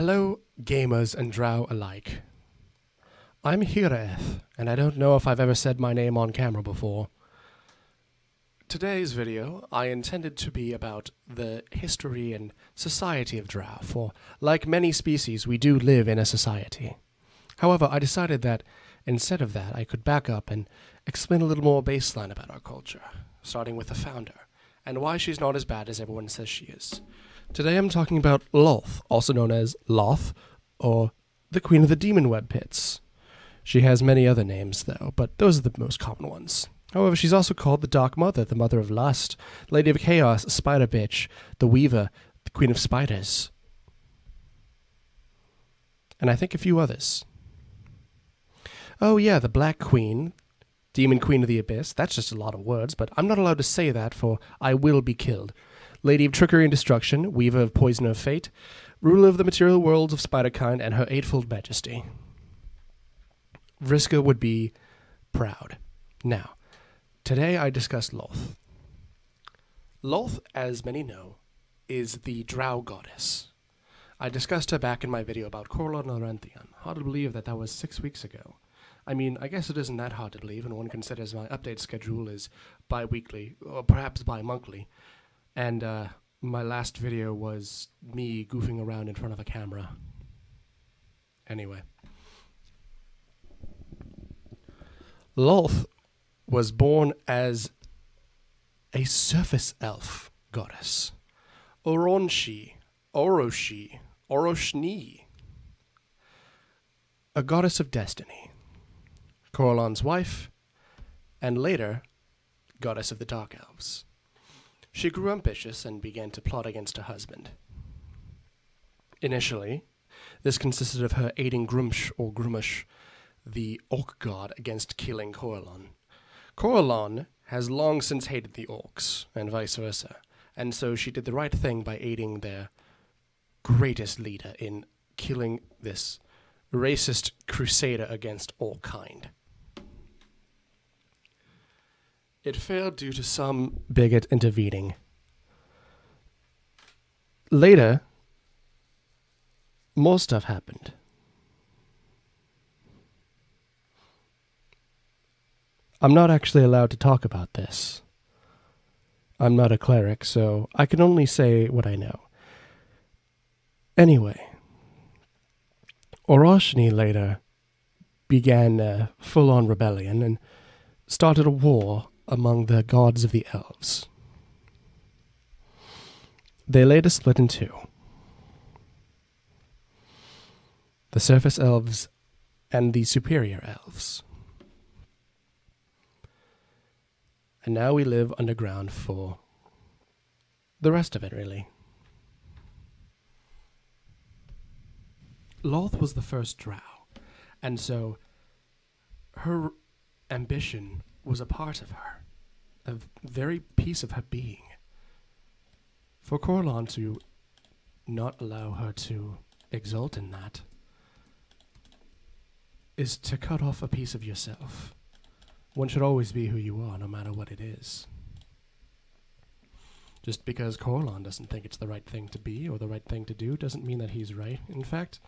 Hello, gamers and drow alike. I'm Hireth, and I don't know if I've ever said my name on camera before. Today's video I intended to be about the history and society of drow, for like many species, we do live in a society. However, I decided that instead of that, I could back up and explain a little more baseline about our culture, starting with the founder, and why she's not as bad as everyone says she is. Today I'm talking about Lolth, also known as Loth, or the Queen of the Demon Web Pits. She has many other names, though, but those are the most common ones. However, she's also called the Dark Mother, the Mother of Lust, Lady of Chaos, Spider Bitch, the Weaver, the Queen of Spiders, and I think a few others. Oh, yeah, the Black Queen, Demon Queen of the Abyss. That's just a lot of words, but I'm not allowed to say that, for I will be killed. Lady of Trickery and Destruction, Weaver of Poison of Fate, Ruler of the Material Worlds of Spiderkind, and her Eightfold Majesty. Vriska would be proud. Now, today I discuss Loth. Loth, as many know, is the drow goddess. I discussed her back in my video about Corellon Larethian. Hard to believe that that was six weeks ago. I mean, I guess it isn't that hard to believe when one considers my update schedule is bi weekly, or perhaps bi monthly. And uh, my last video was me goofing around in front of a camera. Anyway. Lolth was born as a surface elf goddess. Oronshi, Oroshi, Oroshni, a goddess of destiny. Corellon's wife, and later, goddess of the Dark Elves. She grew ambitious and began to plot against her husband. Initially, this consisted of her aiding Gruumsh or Grumish, the orc god, against killing Corellon. Corellon has long since hated the orcs, and vice versa, and so she did the right thing by aiding their greatest leader in killing this racist crusader against all kind. It failed due to some bigot intervening. Later, more stuff happened. I'm not actually allowed to talk about this. I'm not a cleric, so I can only say what I know. Anyway, Oroshni later began a full on rebellion and started a war among the gods of the elves. They later split in two the surface elves and the superior elves. And now we live underground for the rest of it, really. Loth was the first drow, and so her ambition was a part of her, a very piece of her being. For Corellon to not allow her to exult in that is to cut off a piece of yourself. One should always be who you are, no matter what it is. Just because Corellon doesn't think it's the right thing to be or the right thing to do doesn't mean that he's right. In fact,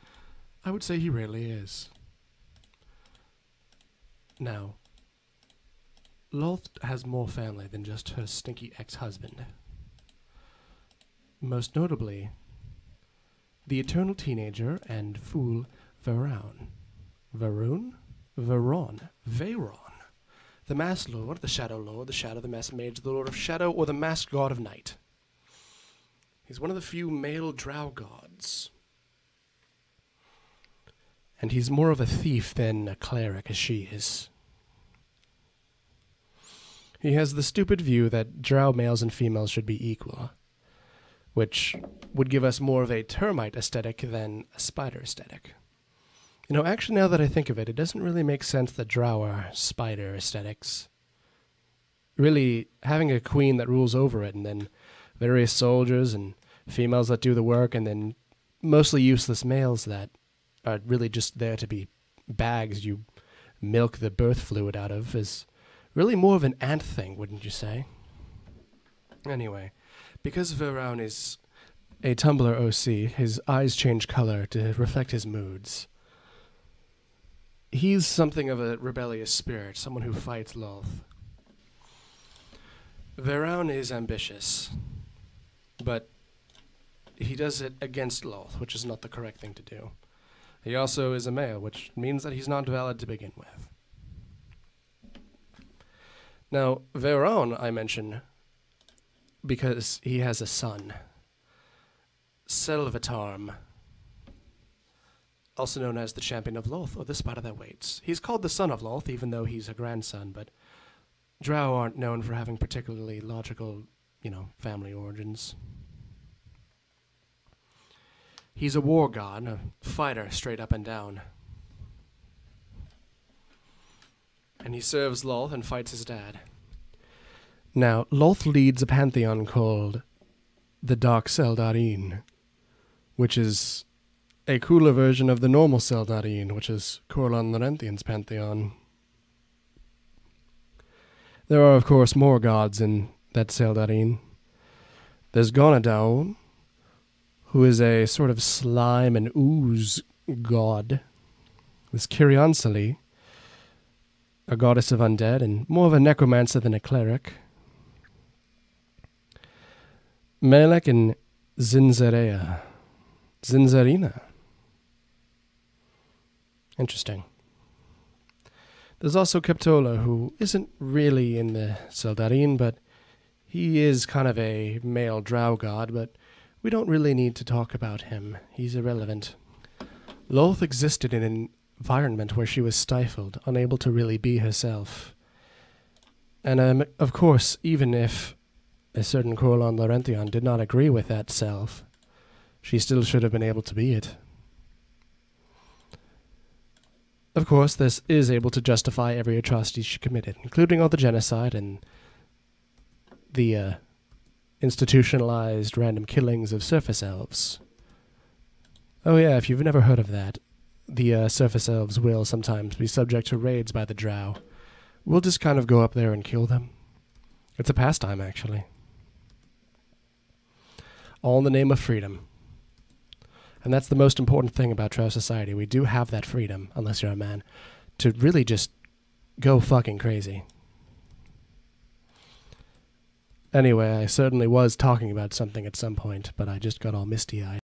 I would say he really is. Now, Lolth has more family than just her stinky ex husband. Most notably, the eternal teenager and fool Varoun. Varun? Varon. Veyron. The Masked Lord, the Shadow Lord, the Shadow, the Masked Mage, the Lord of Shadow, or the Masked God of Night. He's one of the few male drow gods. And he's more of a thief than a cleric, as she is. He has the stupid view that drow males and females should be equal, which would give us more of a termite aesthetic than a spider aesthetic. You know, actually, now that I think of it, it doesn't really make sense that drow are spider aesthetics. Really, having a queen that rules over it, and then various soldiers and females that do the work, and then mostly useless males that are really just there to be bags you milk the birth fluid out of, is really more of an ant thing, wouldn't you say? Anyway, because Veron is a Tumblr OC. His eyes change color to reflect his moods. He's something of a rebellious spirit, someone who fights Lolth. Veron is ambitious, but he does it against Lolth, which is not the correct thing to do. He also is a male, which means that he's not valid to begin with. Now, Veraun, I mention because he has a son, Selvetarm, also known as the Champion of Loth, or the Spider that Waits. He's called the Son of Loth, even though he's a grandson, but Drow aren't known for having particularly logical, you know, family origins. He's a war god, a fighter straight up and down. And he serves Loth and fights his dad. Now, Loth leads a pantheon called the Dark Seldarine, which is a cooler version of the normal Seldarine, which is Corellon Larethian's pantheon. There are, of course, more gods in that Seldarine. There's Ghaunadaur, who is a sort of slime and ooze god. There's Kiaransalee, a goddess of undead and more of a necromancer than a cleric. Melek and Zinzarea. Zinzarina. Interesting. There's also Keptola, who isn't really in the Seldarine, but he is kind of a male drow god, but we don't really need to talk about him. He's irrelevant. Loth existed in an environment where she was stifled, unable to really be herself. And um, of course, even if a certain Corellon Larethian did not agree with that self, she still should have been able to be it. Of course, this is able to justify every atrocity she committed, including all the genocide and the uh, institutionalized random killings of surface elves. Oh, yeah, if you've never heard of that, the uh, surface elves will sometimes be subject to raids by the drow. We'll just kind of go up there and kill them. It's a pastime, actually. All in the name of freedom. And that's the most important thing about Drow society. We do have that freedom, unless you're a man, to really just go fucking crazy. Anyway, I certainly was talking about something at some point, but I just got all misty eyed.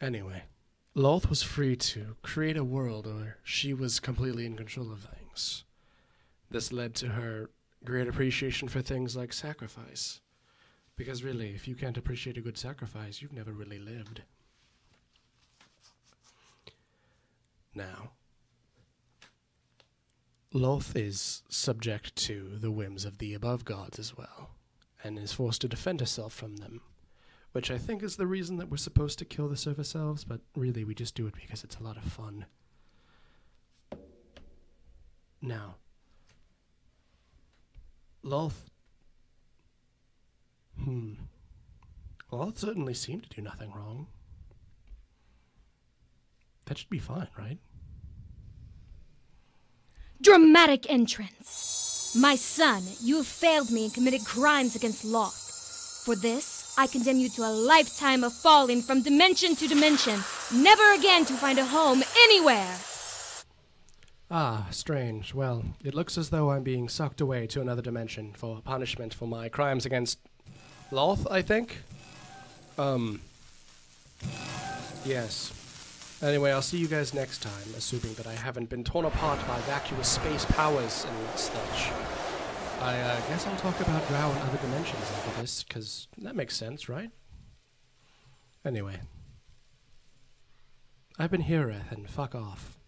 Anyway, Loth was free to create a world where she was completely in control of things. This led to her great appreciation for things like sacrifice. Because really, if you can't appreciate a good sacrifice, you've never really lived. Now, Loth is subject to the whims of the above gods as well, and is forced to defend herself from them, which I think is the reason that we're supposed to kill the surface elves, but really we just do it because it's a lot of fun. Now, Loth. Hmm. Lolth certainly seemed to do nothing wrong. That should be fine, right? Dramatic entrance. My son, you have failed me and committed crimes against Loth. For this, I condemn you to a lifetime of falling from dimension to dimension, never again to find a home anywhere. Ah, strange. Well, it looks as though I'm being sucked away to another dimension for punishment for my crimes against Loth, I think. Um. Yes. Anyway, I'll see you guys next time, assuming that I haven't been torn apart by vacuous space powers and such. I uh, guess I'll talk about Drow and other dimensions after this, because that makes sense, right? Anyway. I've been here, and fuck off.